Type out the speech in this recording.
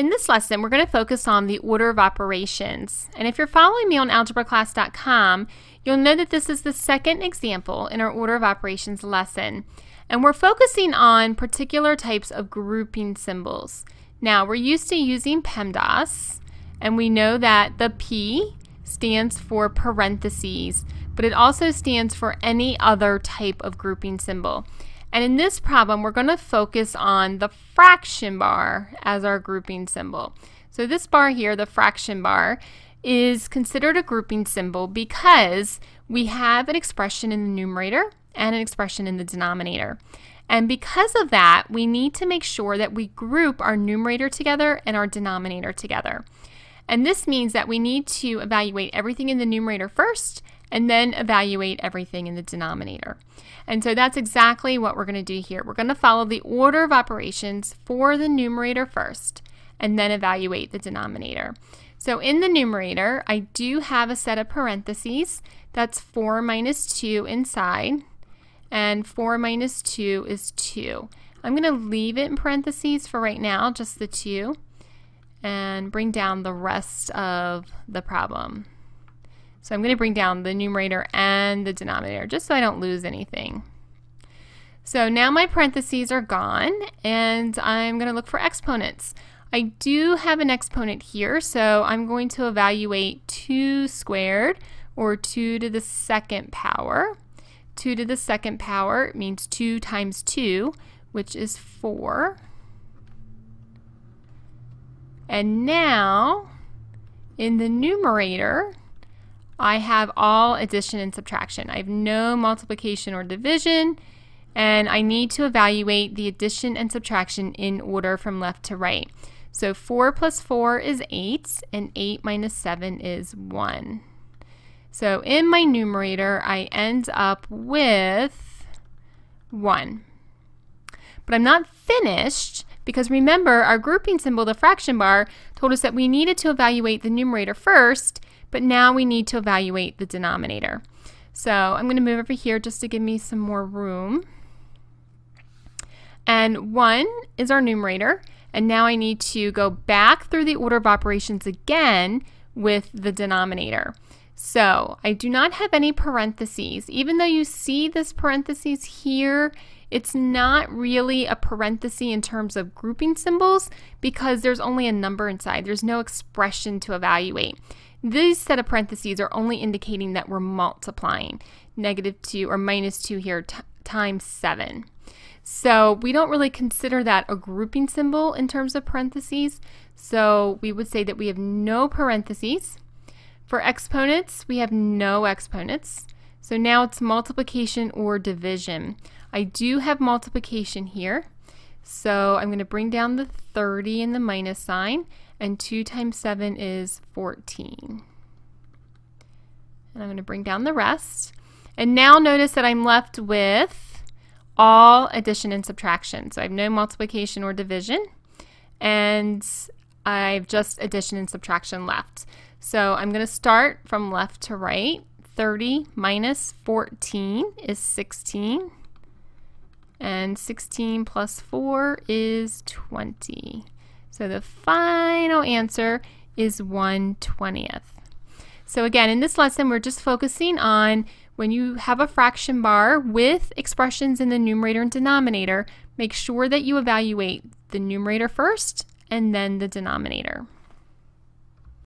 In this lesson, we're going to focus on the order of operations. And if you're following me on algebraclass.com, you'll know that this is the second example in our order of operations lesson. And we're focusing on particular types of grouping symbols. Now, we're used to using PEMDAS, and we know that the P stands for parentheses, but it also stands for any other type of grouping symbol. And in this problem, we're going to focus on the fraction bar as our grouping symbol. So this bar here, the fraction bar, is considered a grouping symbol because we have an expression in the numerator and an expression in the denominator. And because of that, we need to make sure that we group our numerator together and our denominator together. And this means that we need to evaluate everything in the numerator first and then evaluate everything in the denominator. And so that's exactly what we're going to do here. We're going to follow the order of operations for the numerator first and then evaluate the denominator. So in the numerator, I do have a set of parentheses. That's 4 minus 2 inside, and 4 minus 2 is 2. I'm going to leave it in parentheses for right now, just the 2, and bring down the rest of the problem. So I'm going to bring down the numerator and the denominator just so I don't lose anything. So now my parentheses are gone and I'm going to look for exponents. I do have an exponent here, so I'm going to evaluate 2 squared or 2 to the second power. 2 to the second power means 2 times 2, which is 4. And now, in the numerator, I have all addition and subtraction. I have no multiplication or division, and I need to evaluate the addition and subtraction in order from left to right. So 4 plus 4 is 8, and 8 minus 7 is 1. So in my numerator, I end up with 1. But I'm not finished because remember, our grouping symbol, the fraction bar, told us that we needed to evaluate the numerator first but now we need to evaluate the denominator. So I'm going to move over here just to give me some more room. And 1 is our numerator. And now I need to go back through the order of operations again with the denominator. So I do not have any parentheses. Even though you see this parentheses here, it's not really a parenthesis in terms of grouping symbols because there's only a number inside. There's no expression to evaluate. These set of parentheses are only indicating that we're multiplying. Negative 2 or minus 2 here times 7. So we don't really consider that a grouping symbol in terms of parentheses. So we would say that we have no parentheses. For exponents, we have no exponents. So now it's multiplication or division. I do have multiplication here. So I'm going to bring down the 30 and the minus sign and 2 times 7 is 14. And I'm going to bring down the rest. And now notice that I'm left with all addition and subtraction. So I have no multiplication or division, and I've just addition and subtraction left. So I'm going to start from left to right. 30 minus 14 is 16, and 16 plus 4 is 20. So the final answer is 1 20th. So again, in this lesson, we're just focusing on when you have a fraction bar with expressions in the numerator and denominator, make sure that you evaluate the numerator first and then the denominator.